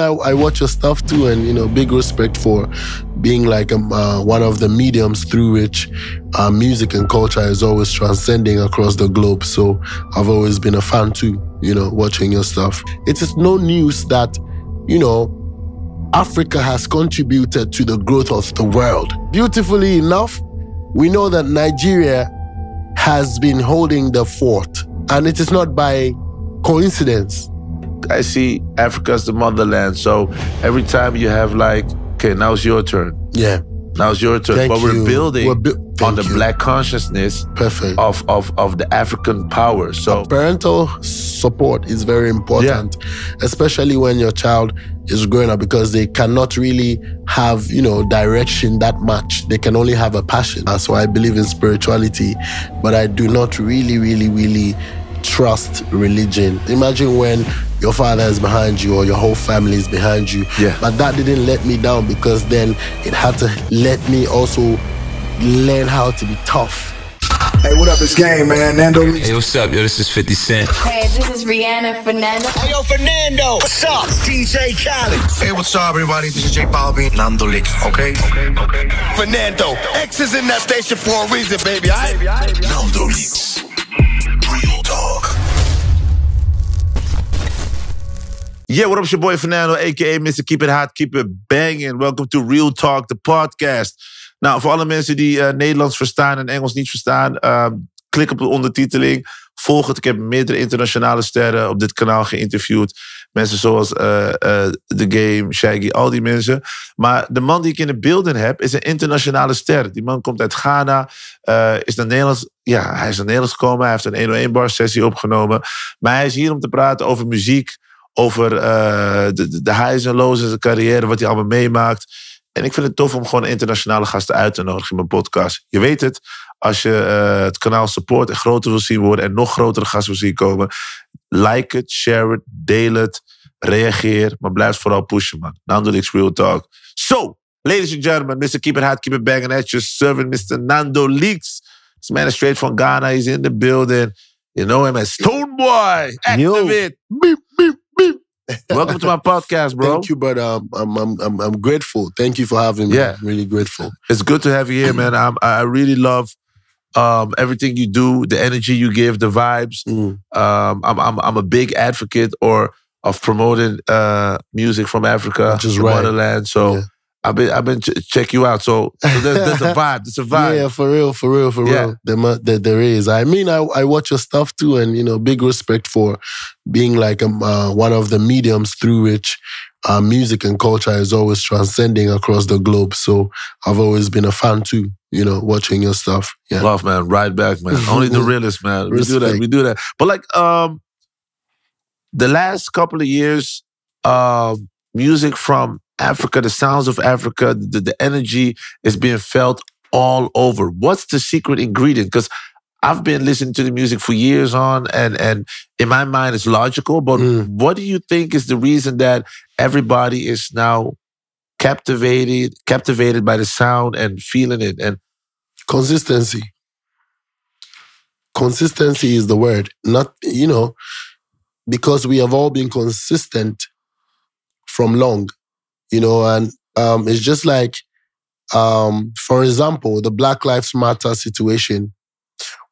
I, I, watch your stuff too, and you know, big respect for being like um, uh, one of the mediums through which uh, music and culture is always transcending across the globe. So I've always been a fan too, you know, watching your stuff. It is no news that, you know, Africa has contributed to the growth of the world. Beautifully enough, we know that Nigeria has been holding the fort, and it is not by coincidence I see Africa as the motherland. So every time you have like, okay, now it's your turn. Yeah. Now it's your turn. Thank but we're you. building We're bu- on the you. black consciousness Perfect. of, of, of the African power. So parental support is very important, especially when your child is growing up because they cannot really have, you know, direction that much. They can only have a passion. That's why I believe in spirituality, but I do not really, really, really trust religion. Imagine when your father is behind you or your whole family is behind you. Yeah. But that didn't let me down because then it had to let me also learn how to be tough. Hey, what up? It's Game, man. Nando Hey, what's up, yo? This is 50 Cent. Hey, this is Rihanna Fernando. Hey, yo, Fernando. What's up? DJ Khaled. Hey, what's up, everybody? This is J Balvin. Nando Leaks, okay? Okay, okay. Fernando. X is in that station for a reason, baby. All right? Nando Leaks. Yeah, what up, your boy Fernando, aka Mr. Keep It Hot, Keep It Banging. Welcome to Real Talk, de podcast. Nou, voor alle mensen die eh, Nederlands verstaan en Engels niet verstaan, ehm, klik op de ondertiteling. Volg het. Ik heb meerdere internationale sterren op dit kanaal geïnterviewd. Mensen zoals eh, eh, The Game, Shaggy, al die mensen. Maar de man die ik in de beelden heb, is een internationale ster. Die man komt uit Ghana, is naar Nederlands, ja, hij is naar Nederlands gekomen. Hij heeft een 101 bar sessie opgenomen. Maar hij is hier om te praten over muziek, over eh, de, de, highs en lows in zijn carrière, wat hij allemaal meemaakt. En ik vind het tof om gewoon internationale gasten uit te nodigen in mijn podcast. Je weet het, als je eh, het kanaal support en groter wil zien worden en nog grotere gasten wil zien komen, like het, share het, deel het, reageer, maar blijf vooral pushen, man. Nando Leaks Real Talk. So, ladies and gentlemen, Mr. Keep It Hot, Keep It Banging at your serving, Mr. Nando Leaks. This man is straight from Ghana. He's in the building. You know him as Stone Boy. Yo. Activate. Beep, beep. Welcome to my podcast, bro. Thank you, brother. I'm, I'm, I'm, I'm, I'm grateful. Thank you for having me. Yeah. I'm really grateful. It's good to have you here, man. I'm, I really love um, everything you do, the energy you give, the vibes. Mm. Um, I'm, I'm, I'm a big advocate or of promoting uh, music from Africa, Which is the right. motherland. So Yeah. I've been I've been ch- check you out. So, so there's, there's a vibe. There's a vibe. Yeah, for real, for real, for Yeah. real. There, there, there is. I mean, I, I watch your stuff too, and you know, big respect for being like um, uh, one of the mediums through which uh, music and culture is always transcending across the globe. So I've always been a fan too. You know, watching your stuff. Yeah. Love, man. Right back, man. Only the realest, man. We do that. We do that. But like um the last couple of years, um, music from Africa, the sounds of Africa, the, the energy is being felt all over. What's the secret ingredient? Because I've been listening to the music for years on, and and in my mind it's logical. But Mm. what do you think is the reason that everybody is now captivated, captivated by the sound and feeling it? And Consistency. Consistency is the word. Not, you know, because we have all been consistent from long, you know, and um, it's just like, um, for example, the Black Lives Matter situation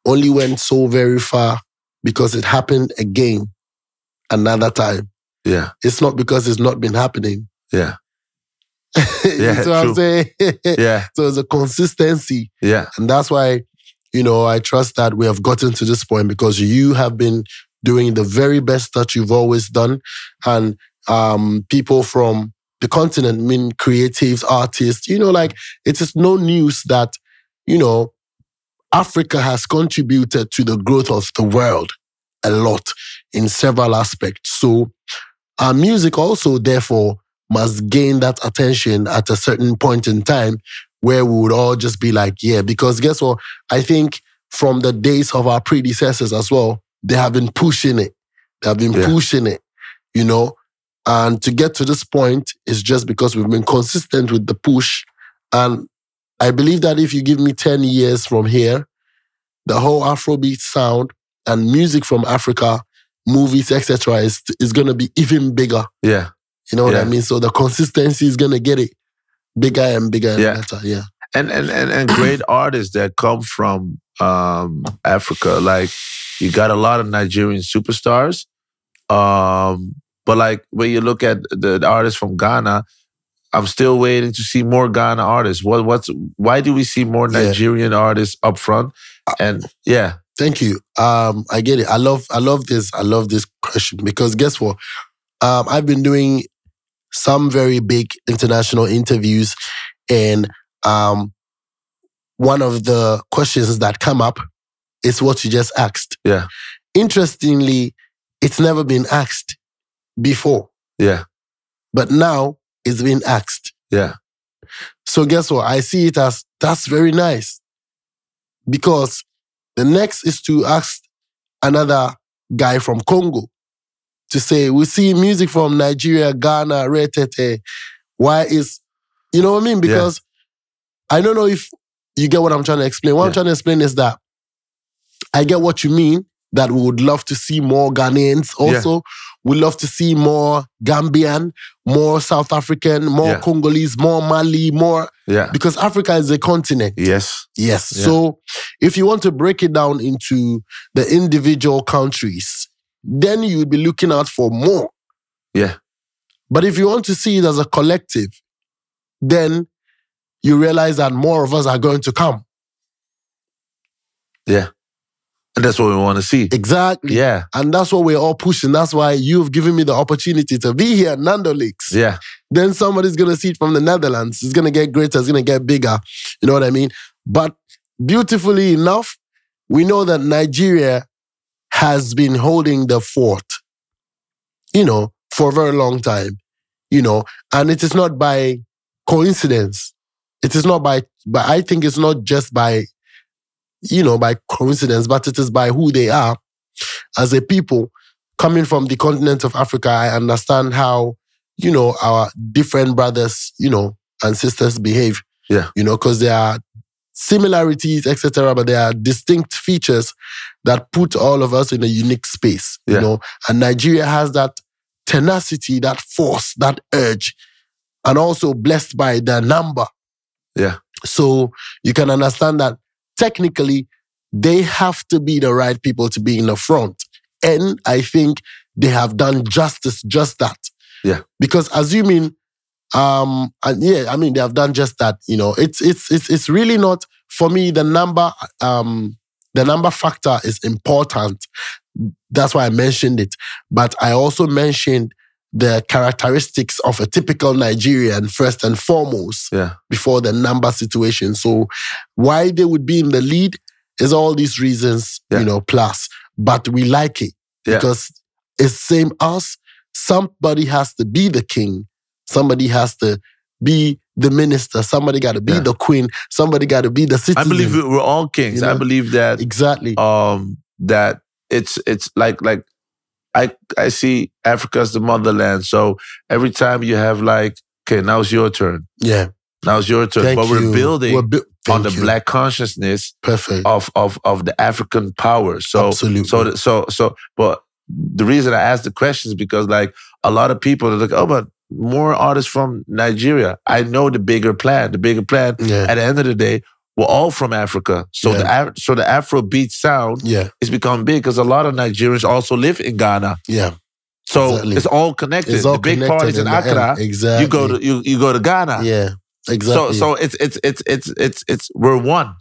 only went so very far because it happened again another time. yeah, It's not because it's not been happening. yeah, you Yeah, what I'm saying? yeah, so it's a consistency. yeah. And that's why, you know, I trust that we have gotten to this point because you have been doing the very best that you've always done. And um, people from the continent, mean creatives, artists, you know, like it is no news that, you know, Africa has contributed to the growth of the world a lot in several aspects. So our music also, therefore, must gain that attention at a certain point in time where we would all just be like, yeah, because guess what? I think from the days of our predecessors as well, they have been pushing it. They have been Yeah. pushing it, you know? And to get to this point is just because we've been consistent with the push. And I believe that if you give me 10 years from here, the whole Afrobeat sound and music from Africa, movies, etc., is, is going to be even bigger Yeah. You know what I mean? So the consistency is gonna get it bigger and bigger and Yeah. better. Yeah. and and and, and great artists that come from um Africa. Like you got a lot of Nigerian superstars. Um but like when you look at the, the artists from Ghana, I'm still waiting to see more Ghana artists. What what's why do we see more Yeah. Nigerian artists up front? And yeah, Thank you. Um, I get it. I love I love this. I love this question because guess what? Um, I've been doing some very big international interviews, and um, one of the questions that come up is what you just asked. Yeah. Interestingly, it's never been asked before, yeah, but now it's been asked. yeah, So guess what? I see it as that's very nice. Because the next is to ask another guy from Congo to say, we see music from Nigeria, Ghana, Retete. Why is, you know what I mean? Because I don't know if you get what I'm trying to explain. What I'm trying to explain is that I get what you mean, that we would love to see more Ghanaians also. We love to see more Gambian, more South African, more Yeah. Congolese, more Mali, more yeah. because Africa is a continent. Yes. Yes. Yeah. So if you want to break it down into the individual countries, then you would be looking out for more. Yeah. But if you want to see it as a collective, then you realize that more of us are going to come. Yeah. And that's what we want to see. Exactly. Yeah. And that's what we're all pushing. That's why you've given me the opportunity to be here Nando Leaks. Yeah. then somebody's gonna see it from the Netherlands. It's gonna get greater, it's gonna get bigger. You know what I mean? But beautifully enough, we know that Nigeria has been holding the fort, you know, for a very long time, you know, and it is not by coincidence. It is not by, but I think it's not just by, you know, by coincidence, but it is by who they are as a people coming from the continent of Africa. I understand how you know, our different brothers, you know, and sisters behave. Yeah. You know, because there are similarities, etc., but there are distinct features that put all of us in a unique space. Yeah. You know, and Nigeria has that tenacity, that force, that urge, and also blessed by the number. Yeah. So you can understand that technically they have to be the right people to be in the front. And I think they have done justice, just that. Yeah. Because assuming, um, and yeah, I mean they have done just that. You know, it's it's it's it's really not for me. The number, um, the number factor is important. That's why I mentioned it. But I also mentioned the characteristics of a typical Nigerian first and foremost Yeah. before the number situation. So why they would be in the lead is all these reasons, Yeah. you know, plus. But we like it Yeah. because it's same us. Somebody has to be the king. Somebody has to be the minister. Somebody got to be the queen. Somebody got to be the I believe we're all kings. You I believe that exactly. um that it's it's like like I I see Africa as the motherland. So every time you have like, okay, now it's your turn. yeah. Now it's your turn. Thank but we're building We're bu- on the you. black consciousness Perfect. of of of the African power. So Absolutely. so so so but the reason I asked the question is because like a lot of people are like, oh, but more artists from Nigeria. I know the bigger plan. The bigger plan yeah. at the end of the day, we're all from Africa. So the Af- so the Afrobeat sound yeah. is become big because a lot of Nigerians also live in Ghana. Yeah. So Exactly. it's all connected. It's all the big parties in the end. Accra, Exactly. you go to you, you go to Ghana. Yeah. Exactly. so so it's it's it's it's it's it's we're one.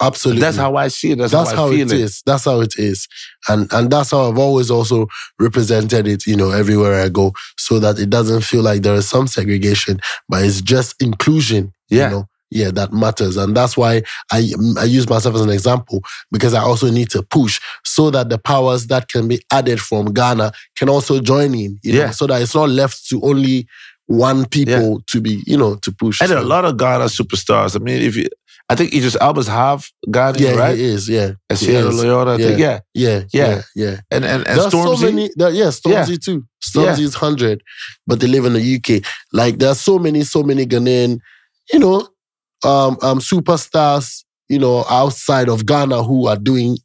Absolutely. That's how I see it. That's, that's how, how I feel it is. That's how it is, and and that's how I've always also represented it. You know, everywhere I go, so that it doesn't feel like there is some segregation, but it's just inclusion. Yeah. You know, yeah, that matters, and that's why I I use myself as an example because I also need to push so that the powers that can be added from Ghana can also join in. You Yeah. know, so that it's not left to only one people to be, you know, to push. And there are a lot of Ghana superstars. I mean, if you, I think Idris Elba's half Ghana, yeah, right? he is. Yeah, And Sierra. Leone, I think, yeah. Yeah, Yeah. yeah, yeah. And and and There's Stormzy. so many. There, yeah, Stormzy too. Stormzy is hundred, but they live in the UK. Like there's so many, so many Ghanaian, you know, um, um, superstars, you know, outside of Ghana who are doing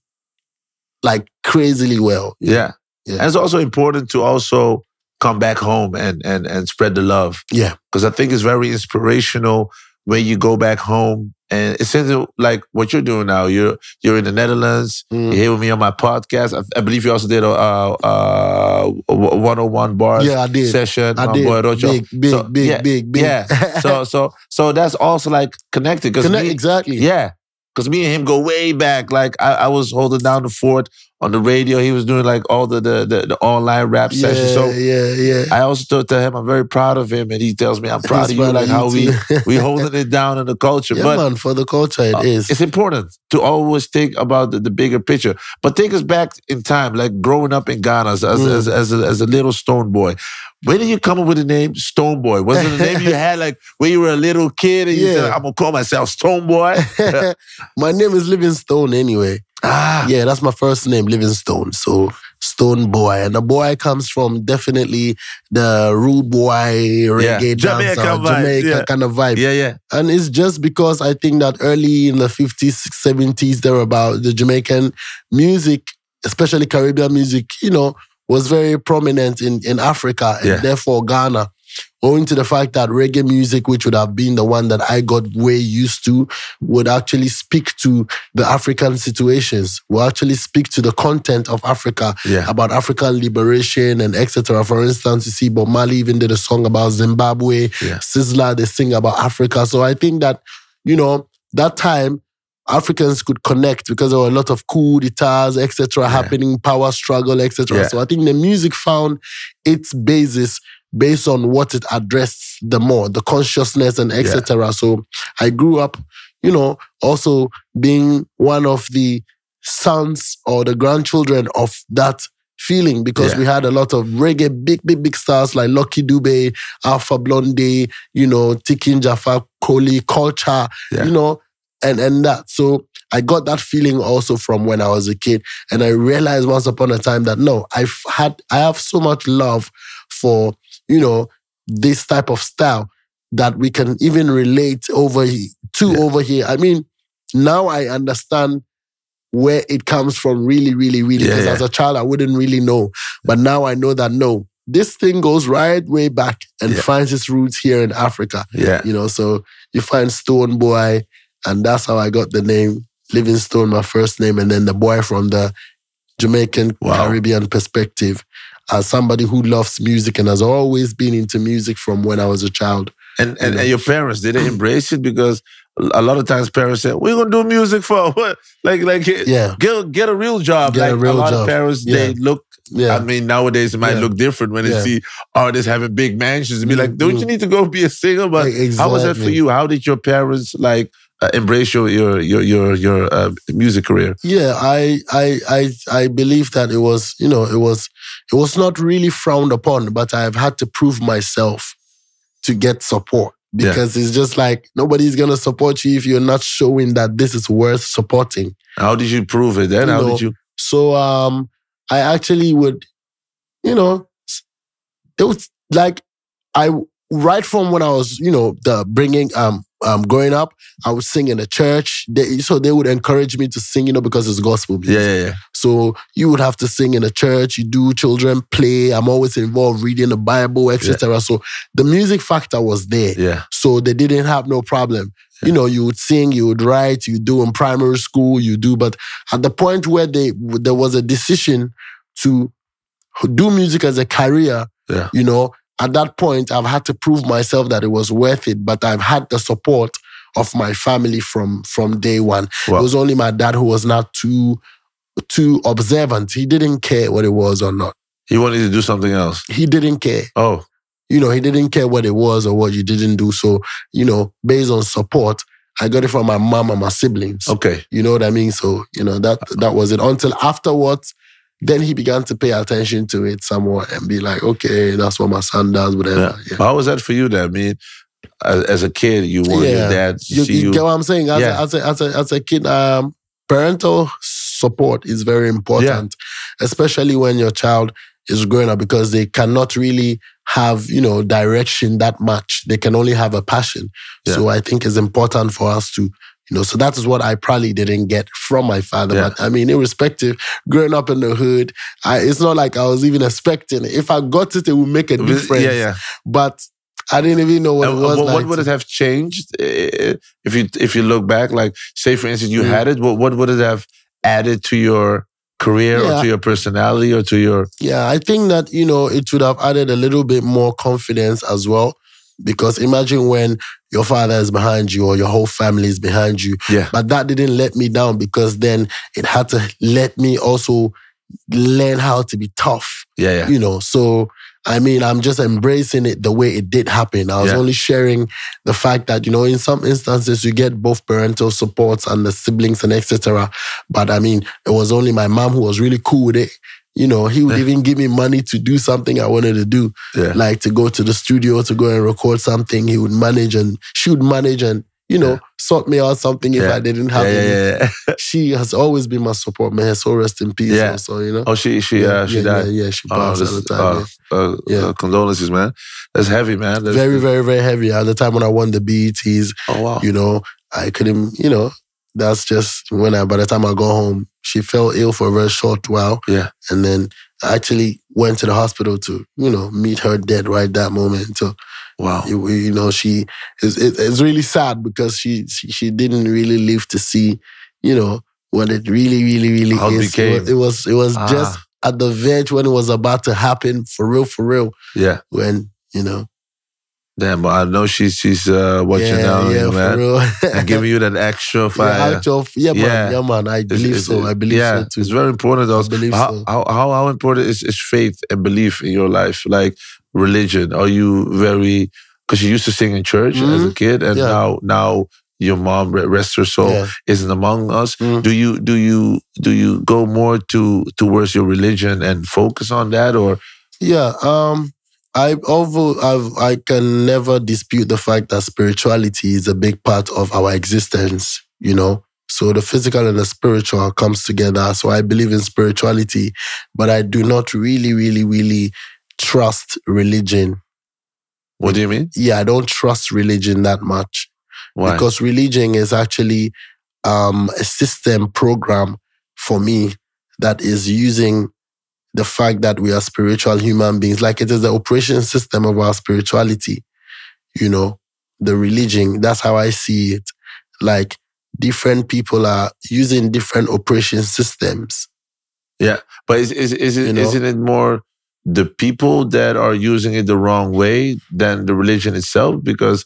like crazily well. yeah. Yeah. And it's also important to also come back home and and and spread the love. Yeah. because I think it's very inspirational when you go back home. And it seems like what you're doing now. You're you're in the Netherlands. Mm. You're here with me on my podcast. I, I believe you also did a uh, uh, 101 bars Yeah, I did. session. I did. boy Rocho. Big, big, So, big, yeah, big, big. Yeah. so so so that's also like connected Connect, exactly. yeah. Because me and him go way back. Like I, I was holding down the fort on the radio. He was doing like all the the the, the online rap yeah, sessions. So yeah, yeah. I also told to him I'm very proud of him, and he tells me I'm proud He's of you. Like how we we holding it down in the culture. yeah, but man, for the culture, it uh, is. it's important to always think about the, the bigger picture. But take us back in time, like growing up in Ghana as as, Mm. as, as, a, as a little Stonebwoy. When did you come up with the name Stonebwoy? Was it a name you had like when you were a little kid and you said, Yeah. I'm gonna call myself Stonebwoy? my name is Livingstone anyway. Ah, Yeah, that's my first name, Livingstone. So Stonebwoy, and the boy comes from definitely the rude boy reggae Jamaican dancer, vibe, Jamaican yeah. kind of vibe. yeah, yeah. And it's just because I think that early in the 50s, 70s, there about the Jamaican music, especially Caribbean music, you know, was very prominent in, in Africa and Yeah. therefore Ghana. Owing to the fact that reggae music, which would have been the one that I got way used to, would actually speak to the African situations, will actually speak to the content of Africa, Yeah. about African liberation and etc. For instance, you see Bob Marley even did a song about Zimbabwe. Yeah. Sizzla, they sing about Africa. So I think that, you know, that time Africans could connect because there were a lot of coup d'etats, etc., happening, power struggle, etc. Yeah. So I think the music found its basis based on what it addressed the more, the consciousness and etc. So I grew up, you know, also being one of the sons or the grandchildren of that feeling because Yeah. we had a lot of reggae, big, big, big stars like Lucky Dube, Alpha Blondy, you know, Tikin Jaffa, Koli, Culture, Yeah. you know, and and that. So I got that feeling also from when I was a kid, and I realized once upon a time that no, I've had I have so much love for you know this type of style that we can even relate over he- to Yeah. over here. I mean, now I understand where it comes from really, really, really. Because yeah. as a child, I wouldn't really know. But now I know that no, this thing goes right way back and finds its roots here in Africa. Yeah. You know, so you find Stonebwoy, and that's how I got the name Livingstone, my first name, and then the boy from the Jamaican Wow. Caribbean perspective. As somebody who loves music and has always been into music from when I was a child. And and, and your parents did they embrace it because a lot of times parents say, "We're gonna do music for what? Like like Yeah. get get a real job." Get a like real lot job. of parents, Yeah. they look. Yeah. I mean, nowadays it might Yeah. look different when they see artists having big mansions and be Mm, like, "Don't you mm. need to go be a singer?" But Like, how was that for you? How did your parents like uh, embrace your your your your your uh, music career? Yeah, I, I, I, I believe that it was, you know, it was, it was not really frowned upon, but I've had to prove myself to get support Yeah. because it's just like nobody's gonna support you if you're not showing that this is worth supporting. How did you prove it? Then You how know, did you? So, um, I actually would, you know, it was like I right from when I was, you know, the bringing um um growing up, I was singing in a church. They, so they would encourage me to sing, you know, because it's gospel music. Yeah, yeah, yeah. So you would have to sing in a church, you do children play. I'm always involved reading the Bible, etc. So the music factor was there. Yeah. So they didn't have no problem. You know, you would sing, you would write, you do in primary school, you do. But at the point where they there was a decision to do music as a career, Yeah. you know, at that point I've had to prove myself that it was worth it. But I've had the support of my family from from day one. Wow. It was only my dad who was not too too observant. He didn't care what it was or not. He wanted to do something else. He didn't care. Oh, You know, he didn't care what it was or what you didn't do. So, you know, based on support, I got it from my mom and my siblings. okay. You know what I mean? So, you know, that that was it. Until afterwards, then he began to pay attention to it somewhat and be like, okay, that's what my son does, whatever. Yeah. Yeah. How was that for you? Then, I mean, as, as a kid, you wanted your dad to You, see you you. get what I'm saying? As, Yeah. a, as, a, as, a, as a kid, um, parental support is very important, especially when your child is growing up because they cannot really have, you know, direction that much. They can only have a passion. So I think it's important for us to You know, so that is what I probably didn't get from my father. Yeah. But I mean, irrespective, growing up in the hood, I, it's not like I was even expecting it. If I got it, it would make a difference. Yeah, yeah. But I didn't even know what And it was what, like. what would it have changed uh, if you if you look back? Like, say for instance, you Mm. had it. What what would it have added to your career or to your personality or to your? Yeah, I think that, you know, it would have added a little bit more confidence as well. Because imagine when your father is behind you or your whole family is behind you. Yeah. But that didn't let me down because then it had to let me also learn how to be tough, Yeah, yeah. you know. So, I mean, I'm just embracing it the way it did happen. I was Yeah. only sharing the fact that, you know, in some instances you get both parental supports and the siblings and etc. But I mean, it was only my mom who was really cool with it. You know, he would even give me money to do something I wanted to do, Yeah. like to go to the studio to go and record something. He would manage and she would manage and, you know, sort me out something if Yeah. I didn't have yeah, any. yeah, yeah, yeah. She has always been my support, man. So rest in peace. Yeah. Also, you know. Oh, she she yeah, uh, she yeah, died. Yeah, yeah, she Oh, passed at the time. yeah. Yeah. uh, condolences, man. That's heavy, man. That's, Very, very, very heavy. At the time when I won the BETs, Oh wow. you know, I couldn't, you know, that's just when I, by the time I go home, she fell ill for a very short while. Yeah. And then I actually went to the hospital to, you know, meet her dead right that moment. So, Wow. you, you know, she, it's, it- it's really sad because she, she, she didn't really live to see, you know, what it really, really, really How it is. became. It was, it was Ah. just at the verge when it was about to happen for real, for real. Yeah. When, you know, Damn, but I know she's she's uh, watching yeah, down, yeah, you, man, real. and giving you that extra fire. Yeah, actual, yeah, man, Yeah. yeah, man. I believe it's- so. I believe yeah, so too. It's very important also. believe how, so. how how how important is, is faith and belief in your life? Like religion. Are you very because you used to sing in church as a Mhm. kid and Yeah. now now your mom re- rest her soul Yeah. isn't among us. Mm. Do you do you do you go more to towards your religion and focus on that or Yeah, um, I although I've, I can never dispute the fact that spirituality is a big part of our existence. You know, so the physical and the spiritual comes together. So I believe in spirituality, but I do not really, really, really trust religion. what do you mean? Yeah, I don't trust religion that much. Why? because religion is actually um, a system program for me that is using the fact that we are spiritual human beings like it is the operation system of our spirituality you know the religion that's how i see it like different people are using different operation systems Yeah, but is is is it You know? not it more the people that are using it the wrong way than the religion itself? Because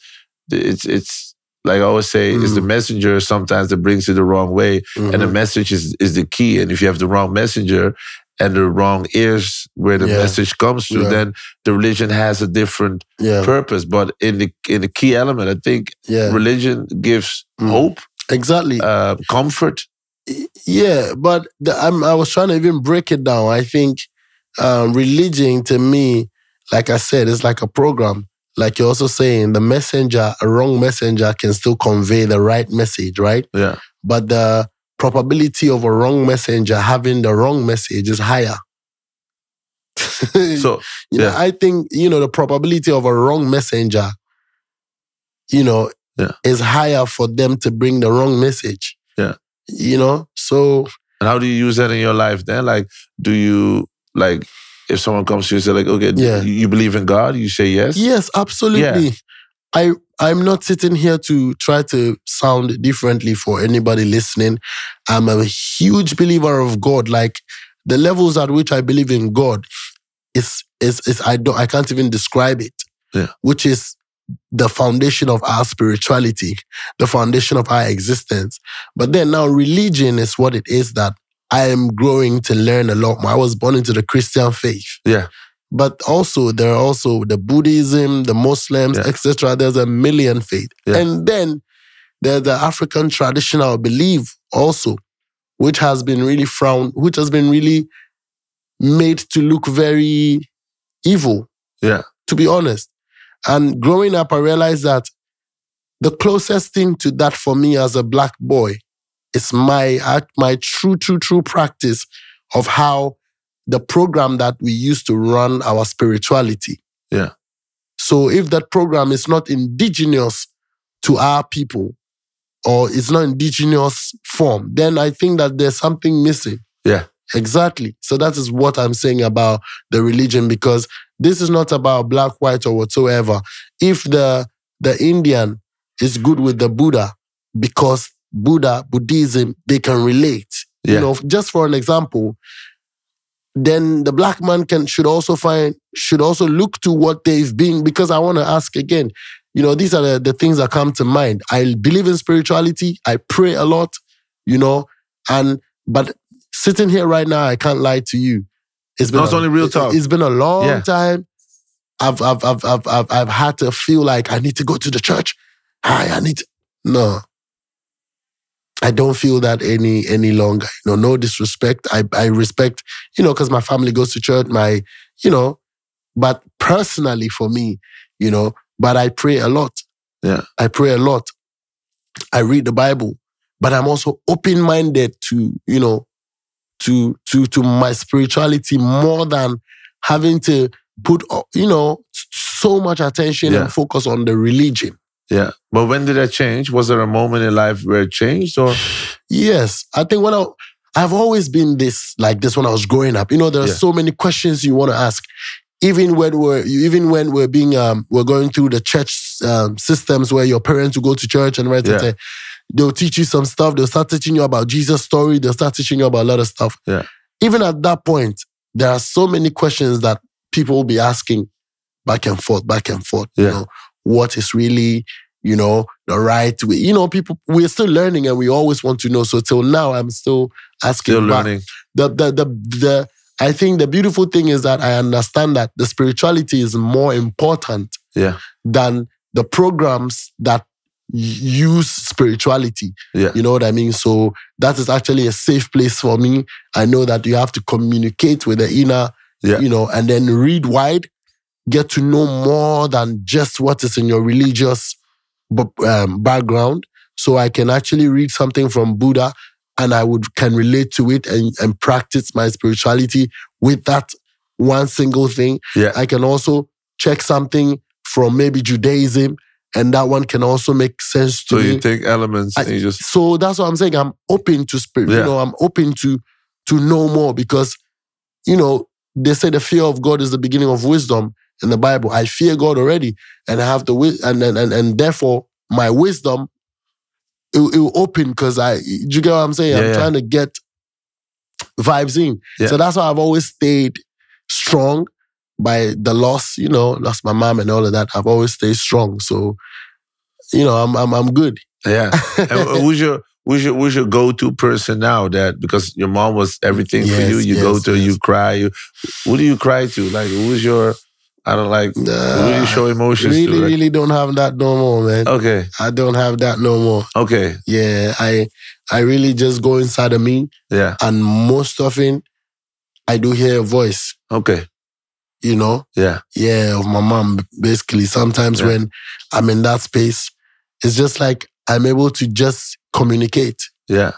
it's it's like I always say, it's the Mm. messenger sometimes that brings it the wrong way, and the Mhm. message is is the key. And if you have the wrong messenger and the wrong ears where the Yeah. message comes to, Yeah. then the religion has a different yeah purpose. But in the in the key element, I think yeah religion gives Mm. hope, exactly uh, comfort. yeah, but the, I'm, I was trying to even break it down. I think um, religion to me, like I said, is like a program. Like you're also saying, the messenger, a wrong messenger can still convey the right message, right? Yeah, But the probability of a wrong messenger having the wrong message is higher. so You know, Yeah. I think, you know, the probability of a wrong messenger, you know, Yeah. is higher for them to bring the wrong message. Yeah. You know, so And how do you use that in your life then? Like, do you like if someone comes to you and say like, okay, Yeah. you, you believe in God? You say yes. yes, absolutely. I I'm not sitting here to try to sound differently for anybody listening. I'm a huge believer of God. Like the levels at which I believe in God is is is I don't I can't even describe it. Yeah. Which is the foundation of our spirituality, the foundation of our existence. But then now religion is what it is that I am growing to learn a lot more. I was born into the Christian faith. Yeah. But also there are also the Buddhism, the Muslims, Yeah. etc. There's a million faith. Yeah. And then there's the African traditional belief also, which has been really frowned, which has been really made to look very evil, Yeah. to be honest. And growing up, I realized that the closest thing to that for me as a black boy is my my true, true, true practice of how the program that we use to run our spirituality. Yeah. So if that program is not indigenous to our people, or it's not indigenous form, then I think that there's something missing. Yeah. Exactly. So that is what I'm saying about the religion because this is not about black, white, or whatsoever. If the the Indian is good with the Buddha because Buddha, Buddhism, they can relate. Yeah. You know, just for an example, then the black man can should also find should also look to what they've been because I want to ask again, you know, these are the, the things that come to mind. I believe in spirituality, I pray a lot, you know, and but sitting here right now, I can't lie to you. It's been No, it's a- only real it- talk. It's been a long Yeah. time. I've, I've I've I've I've I've had to feel like I need to go to the church. I I need to, no. I don't feel that any any longer. You know, no disrespect. I I respect, you know, because my family goes to church. My, you know, but personally for me, you know, but I pray a lot. Yeah. I pray a lot. I read the Bible, but I'm also open minded to you know, to to to my spirituality more than having to put you know so much attention Yeah. and focus on the religion. Yeah. But when did that change? Was there a moment in life where it changed or Yes, I think when I, I've always been this like this when I was growing up. You know, there are Yeah. so many questions you want to ask. Even when we're even when we're being um we're going through the church um, systems where your parents will go to church and right Yeah. they'll teach you some stuff. They'll start teaching you about Jesus' story. They'll start teaching you about a lot of stuff. Yeah. Even at that point, there are so many questions that people will be asking back and forth, back and forth. You Yeah. know, what is really, you know, the right way. You know, people we're still learning and we always want to know. So till now I'm still asking still learning? The the the the I think the beautiful thing is that I understand that the spirituality is more important Yeah. than the programs that use spirituality. Yeah. You know what I mean? So that is actually a safe place for me. I know that you have to communicate with the inner, Yeah. you know, and then read wide, get to know more than just what is in your religious um, background. So I can actually read something from Buddha and I would can relate to it and, and practice my spirituality with that one single thing. Yeah. I can also check something from maybe Judaism, and that one can also make sense to So me. you take elements I- and you just so that's what I'm saying. I'm open to spirit. Yeah. You know, I'm open to to know more because, you know, they say the fear of God is the beginning of wisdom in the Bible. I fear God already, and I have the wi- and and and, and therefore my wisdom it, it will open because I. Do you get what I'm saying? Yeah, I'm yeah. trying to get vibes in. Yeah. So that's why I've always stayed strong by the loss. You know, lost my mom and all of that. I've always stayed strong. So, you know, I'm I'm I'm good. Yeah. and who's your who's your who's your go to person now? That because your mom was everything for you. Yes, You go yes, to, you cry. You, who do you cry to? Like who's your? I don't like. do you show emotions really, to? Like, really don't have that no more, man. okay. I don't have that no more. Okay. Yeah, I I really just go inside of me, Yeah. and most often, I do hear a voice. Okay. You know, Yeah. yeah, of my mom. Basically, sometimes Yeah. when I'm in that space, it's just like I'm able to just communicate Yeah.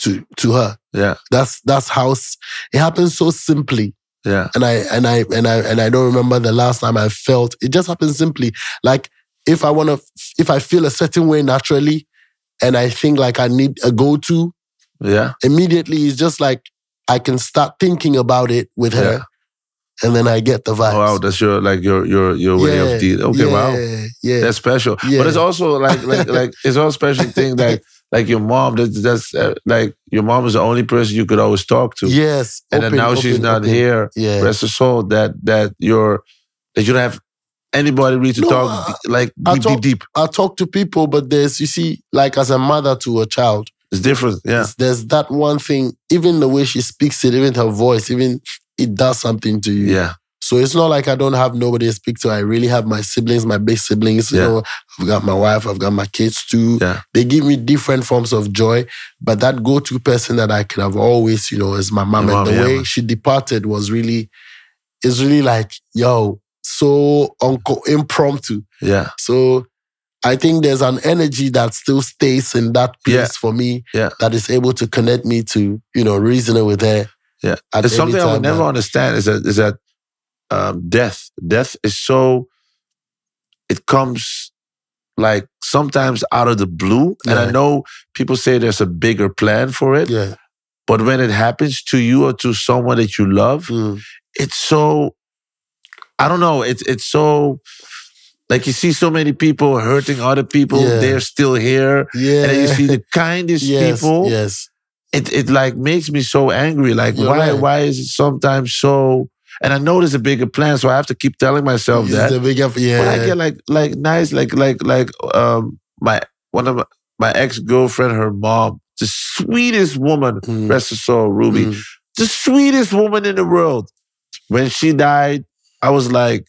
to to her. Yeah. That's that's how it happens so simply. Yeah. and I and I and I and I don't remember the last time I felt it just happens simply like if I want to if I feel a certain way naturally and I think like I need a go to Yeah. immediately it's just like I can start thinking about it with her Yeah. and then I get the vibes. Oh, wow. That's your like your your your way yeah, of dealing. Okay. yeah, Wow. Yeah. That's special. But it's also like like like it's all special thing like like your mom. That's that's uh, like your mom is the only person you could always talk to. yes. and then open, now she's open, not open. here. Yeah. Rest her soul. That that you're that you don't have anybody really to No, talk I- like I deep talk- deep deep. I talk to people, but there's you see, like as a mother to a child, It's different. Yeah. There's that one thing, even the way she speaks it, even her voice, even it does something to you. Yeah. So it's not like I don't have nobody to speak to. I really have my siblings, my big siblings. You Yeah. know, I've got my wife, I've got my kids too. Yeah. They give me different forms of joy. But that go-to person that I could have always, you know, is my mom. Your and mom, the way she departed was really, is really like, yo, so unco- impromptu. Yeah. So I think there's an energy that still stays in that place Yeah. for me Yeah. that is able to connect me to, you know, reasoning with her. Yeah. It's something I would never understand is that is that um, death. Death is so it comes like sometimes out of the blue. And I know people say there's a bigger plan for it. Yeah. But when it happens to you or to someone that you love, Mm. it's so I don't know, it's it's so like you see so many people hurting other people, Yeah. they're still here. Yeah. And you see the kindest yes, people. Yes. It it like makes me so angry. Like You're why right. why is it sometimes so and I know there's a bigger plan, so I have to keep telling myself It's that. the big up- yeah. But I get like like nice like like like um my one of my, my ex girlfriend, her mom, the sweetest woman, Mm. rest her soul, Ruby, Mm. the sweetest woman in the world. When she died, I was like,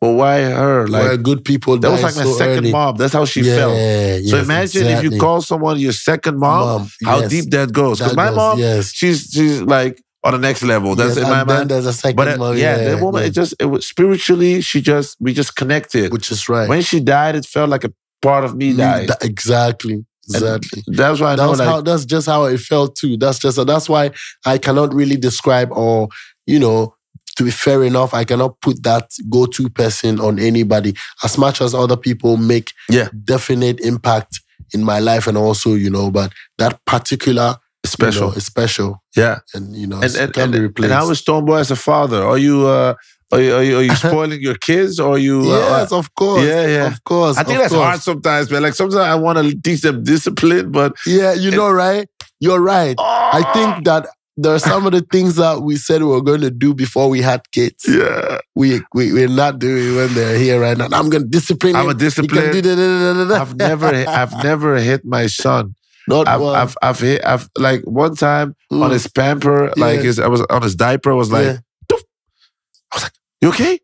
well, why her? Like Where good people that was like my so second early. mom. That's how she yeah, felt. Yes, So imagine if you call someone your second mom, Mom, how yes. deep that goes. Because my goes, mom, yes. she's she's like on the next level. That's Yes, in my and then mind. there's a second But uh, yeah, yeah, that woman, yeah. it just it was spiritually, she just we just connected. which is right. When she died, it felt like a part of me died. exactly. Exactly. That's why I know That's like how. That's just how it felt too. That's just. That's why I cannot really describe or you know. To be fair enough, I cannot put that go-to person on anybody. As much as other people make Yeah. definite impact in my life, and also you know, but that particular you special. know, is special, yeah. and you know, And it and, can and, be and replaced. how is Stonebwoy as a father? Are you uh are you, are you, are you spoiling your kids or are you uh, yes, of course. Yeah, yeah. of course. I think that's course. hard sometimes, man. Like sometimes I want to teach them discipline, but Yeah, you know, right? You're right. I think that there are some of the things that we said we were going to do before we had kids. yeah, We, we we're not doing when they're here right now. I'm going to discipline. I'm him. a discipline. I've never I've never hit my son. Not I've one. I've I've hit I've like one time on Mm. his pamper, like his I was on his diaper, I was like, Yeah. I was like, you okay?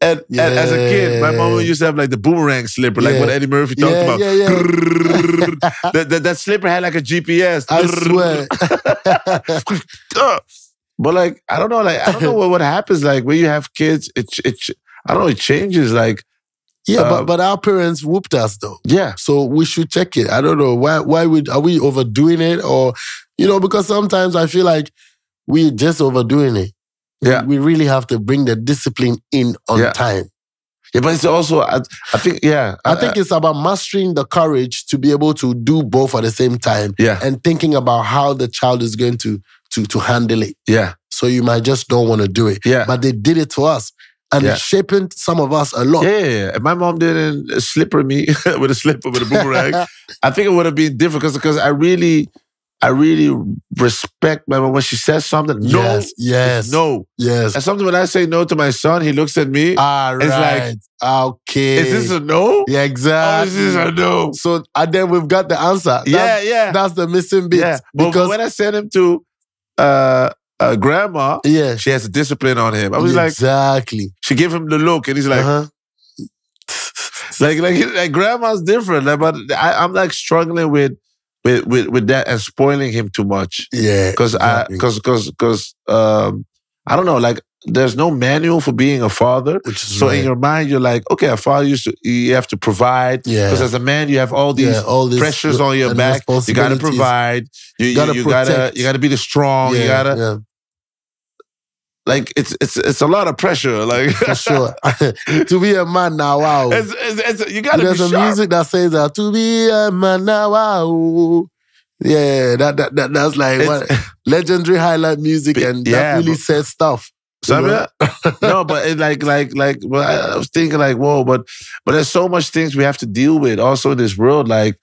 And, and as a kid, my mom used to have like the boomerang slipper, like Yeah. what Eddie Murphy talked Yeah, about. yeah, yeah. that, that, that slipper had like a GPS. I swear. But like, I don't know, like I don't know what, what happens. Like when you have kids, it it I don't know, it changes. Like yeah, Uh, but but our parents whooped us though. yeah, So we should check it. I don't know why. Why would are we overdoing it, or you know? Because sometimes I feel like we're just overdoing it. Yeah. we really have to bring the discipline in on Yeah. time. yeah. But it's also, I, I think, yeah, I think it's about mastering the courage to be able to do both at the same time yeah, and thinking about how the child is going to to to handle it. yeah, So you might just don't want to do it. yeah. But they did it to us. And Yeah. it's shaping some of us a lot. Yeah, yeah, yeah. If my mom didn't slipper me with a slipper with a boomerang, I think it would have been different because I really, I really respect my mom when she says something. No, Yes, yes, no. yes. And something when I say no to my son, he looks at me. All It's like, right. okay. Is this a no? yeah, Oh, exactly. is a no? So and then we've got the answer. That's, yeah, yeah, That's the missing bit. yeah. But Because when I sent him to uh, uh, grandma, yeah, she has a discipline on him. I was like, exactly. she gave him the look, and he's like, uh-huh. like like like grandma's different like, but I, i'm like struggling with with with with that and spoiling him too much Yeah. because exactly. i because because because um i don't know like there's no manual for being a father Which is so right. in your mind you're like okay a father used to you have to provide Yeah. because as a man you have all these yeah, all this pressures on your back you gotta provide you, you, Gotta you gotta protect. you gotta be the strong Yeah, you gotta yeah, like it's it's it's a lot of pressure like for sure. to be a man now, wow. it's, it's, it's, you gotta There's be a sharp. music that says that to be a man now, wow. Yeah, that, that, that that's like what, legendary highlight music, and yeah, that really but- says stuff. So, you know? no, but it like like like well, I, I was thinking like, whoa, but but there's so much things we have to deal with also in this world, like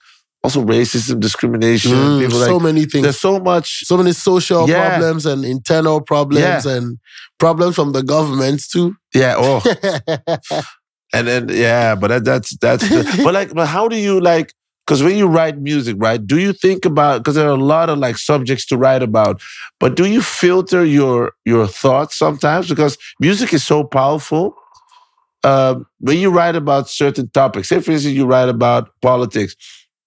also racism, discrimination. Mm, people so like many things. there's so much. so many social Yeah. problems and internal problems and problems from the government too. Yeah, oh, and then yeah, but that, that's that's. The, but like, but how do you like? Because when you write music, right? Do you think about? Because there are a lot of like subjects to write about, but do you filter your your thoughts sometimes? Because music is so powerful. Um, when you write about certain topics, say for instance, you write about politics,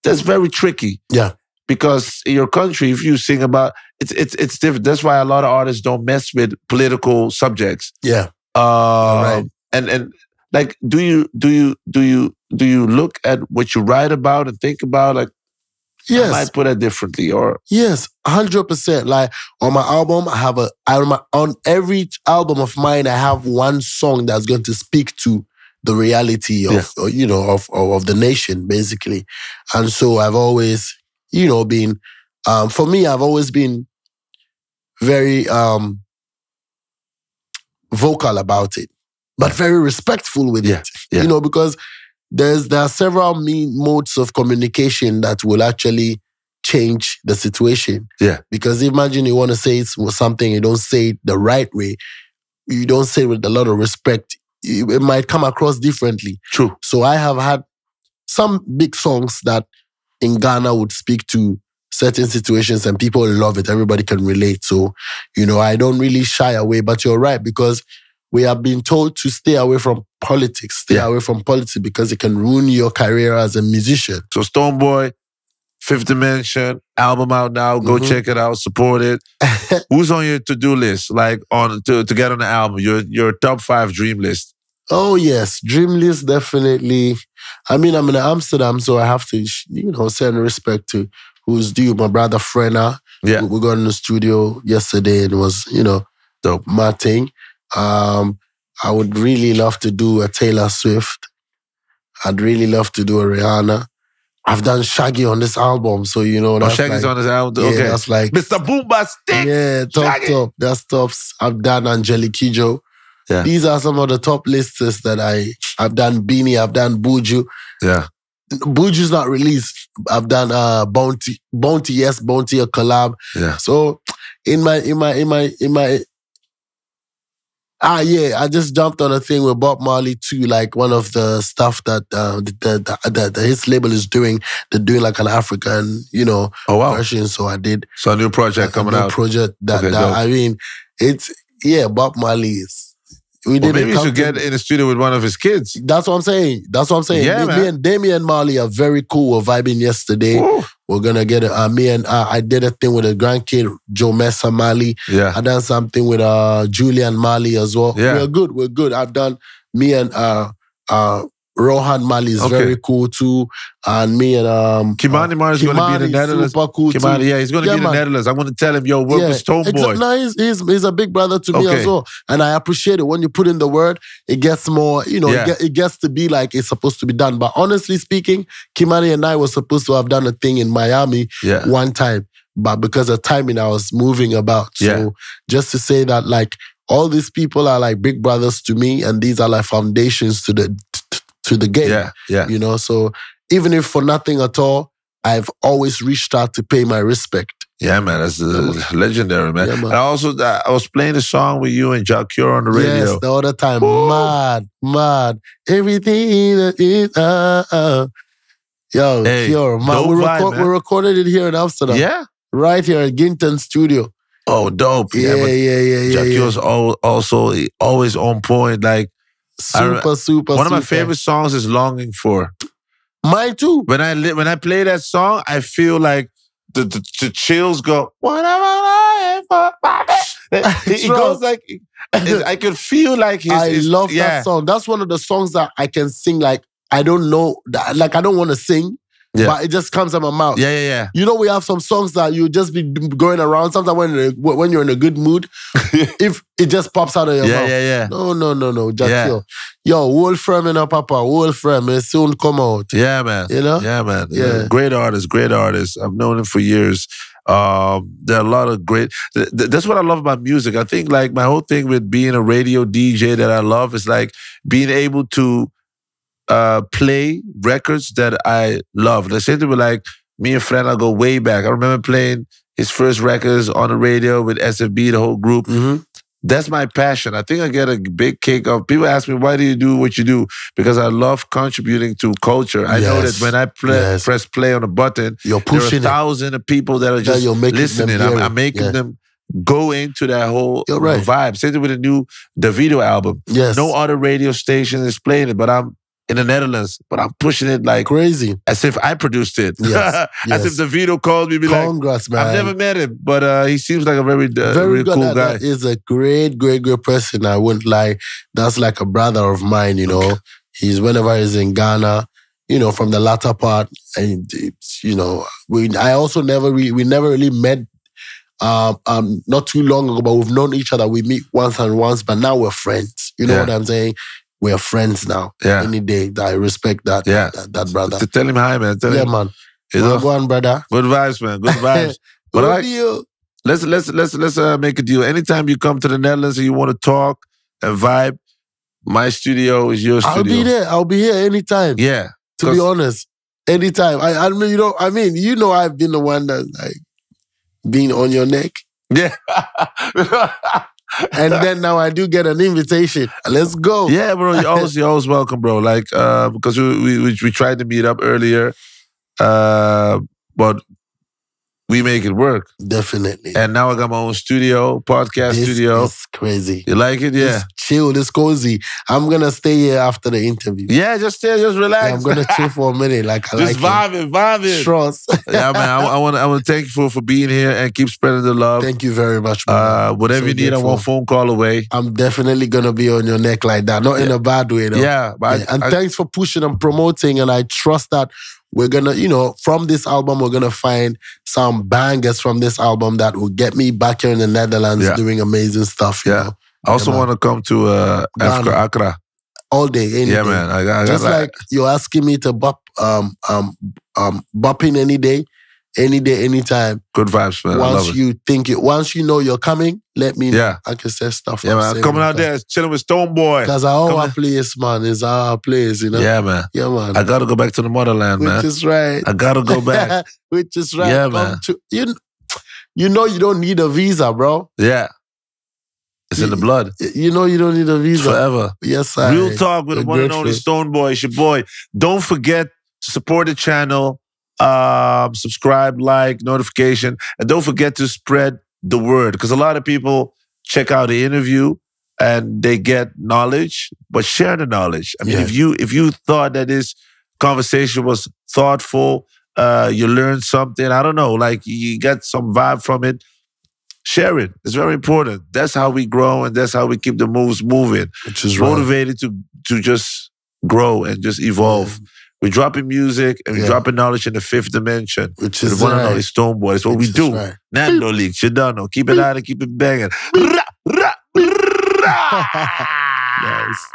that's very tricky. Yeah. Because in your country, if you sing about it's it's it's different. That's why a lot of artists don't mess with political subjects. yeah, Uh, Right. And and like, do you do you do you do you look at what you write about and think about? Like, Yes. I might put it differently, or yes, hundred percent. Like on my album, I have a on my- on every album of mine, I have one song that's going to speak to the reality of uh, you know of, of of the nation basically, and so I've always you know been um, for me I've always been very um, vocal about it, but very respectful with Yeah, it. yeah. You know because there's there are several mean modes of communication that will actually change the situation. Yeah. Because imagine you want to say it's something, you don't say it the right way, you don't say it with a lot of respect, it might come across differently. True. So I have had some big songs that in Ghana would speak to certain situations and people love it. Everybody can relate. So, you know, I don't really shy away, but you're right because we have been told to stay away from politics, stay Yeah. away from politics because it can ruin your career as a musician. So Stonebwoy, Fifth Dimension, album out now. Go Mhm. check it out, support it. Who's on your to-do list? Like on to, to get on the album, your your top five dream list. Oh yes, dream list definitely. I mean, I'm in Amsterdam, so I have to, you know, send respect to who's due. My brother Frenna. Yeah. we, we got in the studio yesterday and was, you know, Dope. my thing. Um, I would really love to do a Taylor Swift. I'd really love to do a Rihanna. I've done Shaggy on this album, so you know Oh, that's Shaggy's like, on his album. yeah, okay. that's like Mr. Boomba yeah, top Shaggy. top. That's tops. I've done Angelique Kidjo. Yeah. These are some of the top lists that I I've done. Beanie, I've done Buju. Yeah. Buju's not released. I've done uh Bounty, Bounty, yes, Bounty a collab. Yeah. So in my in my in my in my ah yeah, I just jumped on a thing with Bob Marley too, like one of the stuff that uh, the, the, the, the, his label is doing. They're doing like an African, you know, Oh wow. version. So I did So a new project a coming new out. Project that, Okay, that. I mean, it's yeah, Bob Marley is. We Well, did maybe you should get in the studio with one of his kids. That's what I'm saying. That's what I'm saying. Yeah, me, man. me and Damian Marley are very cool. We're vibing yesterday. Woo. We're gonna get it. Uh, me and uh, I did a thing with a grandkid, Jo Mersa Marley. Yeah. I done something with uh Julian Marley as well. Yeah. We're good. We're good. I've done me and uh uh Rohan Marley is Okay. very cool too. And me and um Ky-Mani Mar is going to be in the Netherlands. Super cool Ky-Mani, too. yeah, he's going to Yeah, be in the man. Netherlands. I'm going to tell him, yo, work with exa- Stonebwoy. no, he's, he's, he's a big brother to me as well. And I appreciate it. When you put in the word, it gets more, you know, Yeah. it, get, it gets to be like it's supposed to be done. But honestly speaking, Ky-Mani and I were supposed to have done a thing in Miami Yeah. one time. But because of timing, I was moving about. So Yeah. just to say that, like, all these people are like big brothers to me, and these are like foundations to the to the game Yeah, yeah. you know so even if for nothing at all i've always reached out to pay my respect Yeah, man, that's uh, legendary, man. Yeah, man. And I also, uh, I was playing a song with you and Jack Cure on the radio. yes the other time Woo. mad mad everything that is uh, uh. yo Hey, pure man we, vibe, man. we recorded it here in amsterdam yeah. right here at ginton studio Oh, dope. yeah Yeah, yeah yeah yeah, Jack yeah. Cure's also always on point. Like super super one of my super. favorite songs is "Longing For." mine too When I li- when I play that song, I feel like the the, the chills go. What am I lying for? It, it goes like it- I could feel like his. I his- love yeah. that song. That's one of the songs that I can sing like I don't know, that- like I don't want to sing, Yeah. but it just comes out my mouth. Yeah, yeah, yeah. You know, we have some songs that you just be going around. Sometimes when when you're in a good mood, if it just pops out of your Yeah, mouth. yeah, yeah. No, no, no, no. Just Yeah. yo, yo, Wolfram and Papa, Wolfram, it soon come out. Yeah, man. You know? Yeah, man. Yeah. Great artist, great artist. I've known him for years. Um, there are a lot of great. th- th- that's what I love about music. I think like my whole thing with being a radio DJ that I love is like being able to uh, play records that I love. The same thing with like me and Fred. I go way back. I remember playing his first records on the radio with SFB, the whole group. Mhm. That's my passion. I think I get a big kick of people ask me, why do you do what you do? Because I love contributing to culture. I know that when I play, Yes. press play on a button, You're there are pushing it. thousands of people that are just them listening. I'm, I'm making Yeah. them go into that whole right. vibe. Same thing with the new Davido album. Yes. No other radio station is playing it, but I'm in the Netherlands, but I'm pushing it like Crazy. as if I produced it. Yes, as if yes. Davido called me, be like, Congrats, man. I've never met him, but uh, he seems like a very, uh, very very good. cool guy. that is a great, great, great person. I wouldn't lie. That's like a brother of mine, you know. He's whenever he's in Ghana, you know, from the latter part, and you know, we. I also never, re, we never really met. Um, um, not too long ago, but we've known each other. We meet once and once, but now we're friends. You know Yeah. what I'm saying? We're friends now. Yeah. Any day, that I respect that. Yeah. that, that brother. To tell him hi, man. Tell Yeah, him. man. You know? Go on, brother. Good vibes, man. Good vibes. but Good I, deal. let's let's let's let's uh, make a deal. Anytime you come to the Netherlands and you want to talk and vibe, my studio is your studio. I'll be there. I'll be here anytime. Yeah. to be honest, anytime. I, I mean, you know, I mean, you know, I've been the one that like been on your neck, Yeah. and then now I do get an invitation. Let's go. yeah, bro. You're always you're always welcome, bro. Like uh, because we, we we we tried to meet up earlier, uh, but we make it work. definitely. And now I got my own studio, podcast This studio. It's crazy. You like it? Yeah. It's chill. It's cozy. I'm gonna stay here after the interview. Yeah, just stay, just relax. Yeah, I'm gonna chill for a minute. Like I just like vibing, vibing. it. Trust. yeah, man. I, I want I want to thank you for for being here and keep spreading the love. Thank you very much, man. Uh, whatever So you need, I'm grateful. one phone call away. I'm definitely gonna be on your neck like that. Not in a bad way, though. Yeah, but Yeah, and I, I, thanks for pushing and promoting. And I trust that we're gonna, you know, from this album, we're gonna find some bangers from this album that will get me back here in the Netherlands Yeah. doing amazing stuff. Yeah. know, I also want to come to uh, Africa, Ghana. Accra. all day, any Yeah, man. I, I Just got like you're asking me to bop, um, um, um, bopping any day, any day, anytime. good vibes, man. I love once it. you think it, once you know you're coming, let me know. Yeah. I can say stuff. Yeah, man. I'm coming out there, chilling with Stonebwoy. Because our Coming- place, man, is our place, you know? Yeah, man. Yeah, man. I gotta go back to the motherland, Which man. Which is right. I gotta go back. Which is right. Yeah, Come man. To, you, you know you don't need a visa, bro. yeah. It's in the blood. You know you don't need a visa. Forever. Yes, I. Real talk with the one and only. Stonebwoy. It's your boy. Don't forget to support the channel, um, subscribe, like, notification, and don't forget to spread the word because a lot of people check out the interview and they get knowledge, but share the knowledge. I mean, Yeah. if you if you thought that this conversation was thoughtful, uh, you learned something. I don't know, like you got some vibe from it. Share it. It's very important. That's how we grow, and that's how we keep the moves moving Which is right. motivated to to just grow and just evolve. We're dropping music and we're Yeah. dropping knowledge in the fifth dimension. Which The is one and right. only Stonebwoy. It's what Which we do. right. Nando leaks. You don't know. Keep it out and keep it banging. Ra, ra, ra. Nice.